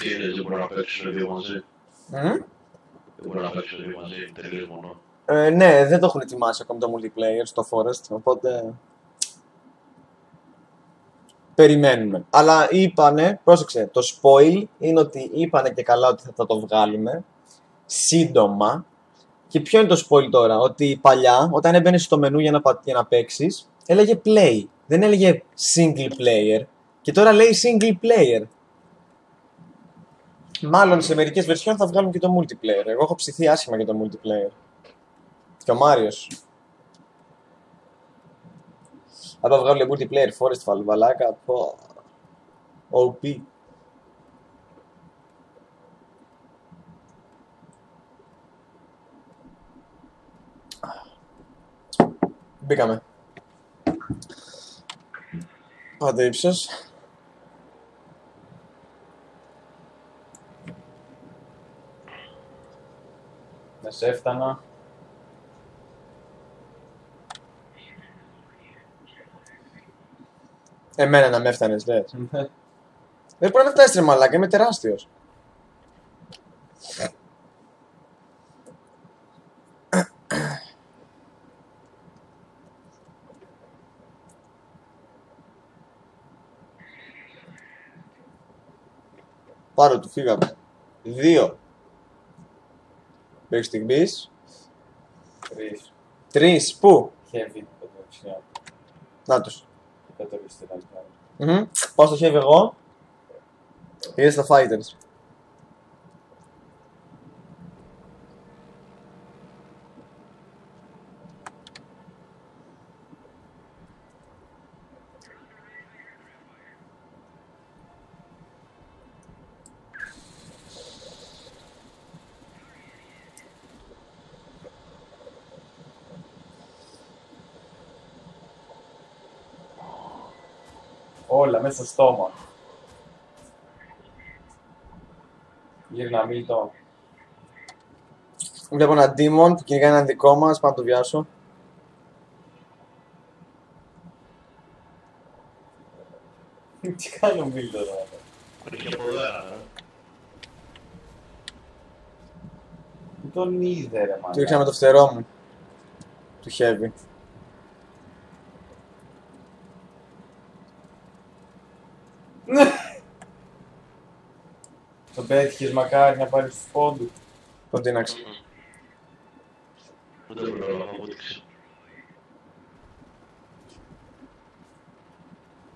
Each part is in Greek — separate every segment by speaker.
Speaker 1: Τι είναι, δεν μπορούν να παίξουν δύο μαζί.
Speaker 2: Μμ.
Speaker 1: Δεν μπορούν να παίξουν δύο μαζί, τελείως μόνο.
Speaker 2: Ε, ναι, δεν το έχουν ετοιμάσει ακόμη το multiplayer στο Forest, οπότε... Περιμένουμε. Αλλά είπανε, πρόσεξε, το spoil είναι ότι είπανε και καλά ότι θα το βγάλουμε σύντομα. Και ποιο είναι το spoil τώρα, ότι παλιά, όταν έμπαινε στο μενού για να, πα- για να παίξει, έλεγε play. Δεν έλεγε single player. Και τώρα λέει single player. Μάλλον σε μερικές version θα βγάλουν και το multiplayer. Εγώ έχω ψηθεί άσχημα για το multiplayer. Και ο Μάριος. Αν θα βγάλουν multiplayer Forest Fall, βαλάκα, πω. OP. Μπήκαμε. Πάτε ύψος.
Speaker 3: Με σε έφτανα.
Speaker 2: Εμένα να με έφτανες, λες. Δεν μπορεί να φτάσει ρε μαλάκα, είμαι τεράστιος. Πάρω του, φύγαμε. Δύο. Μέχρι στιγμής.
Speaker 3: Τρεις.
Speaker 2: Τρεις. Πού;
Speaker 3: Heavy το δεξιά.
Speaker 2: Να τους.
Speaker 3: Δεν το βρίσκεται να κάνει.
Speaker 2: Μμμ. Πάω στο heavy εγώ. Πήγε στα fighters.
Speaker 3: Όλα μέσα στο στόμα. Γύρνα μίλτο.
Speaker 2: Βλέπω ένα demon που κυνηγάει έναν δικό μας, πάω να το βιάσω.
Speaker 3: Τι κάνει ο μίλτο τώρα.
Speaker 1: Είχε ποδέρα, ε.
Speaker 3: Πού τον είδε ρε
Speaker 2: Του
Speaker 3: μάνα.
Speaker 2: ρίξα με το φτερό μου. Του heavy.
Speaker 3: Τον πέτυχες μακάρι να πάρεις τους πόντους.
Speaker 2: Κοντίναξε.
Speaker 1: Δεν το πρόλαβα, μου έδειξε.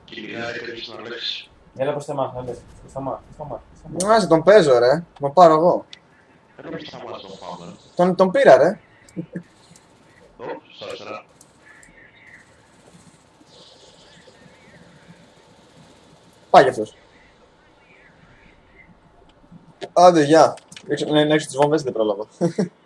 Speaker 1: Κυνηγάει κάποιος να λέξει.
Speaker 3: Έλα προς τα μάτια, έλα. Προς τα μάτια, προς τα μάτια, προς τα μάτια.
Speaker 2: Άσε τον παίζω ρε. Μα πάρω εγώ.
Speaker 1: Δεν νομίζω θα μας το πάμε. ε.
Speaker 2: Τον, τον πήρα ρε.
Speaker 1: Ω, στα αριστερά.
Speaker 2: Πάει κι αυτός. Άντε, γεια. Ρίξω- Ναι, να έξω τις βόμβες δεν πρόλαβα.